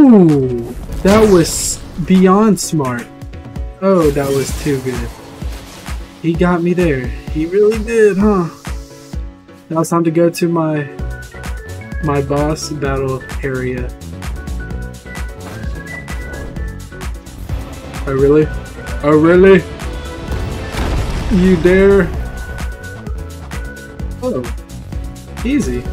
Ooh, that was beyond smart. Oh, that was too good. He got me there. He really did, huh? Now it's time to go to my my boss battle area. Oh really? Oh really? You dare? Oh, easy.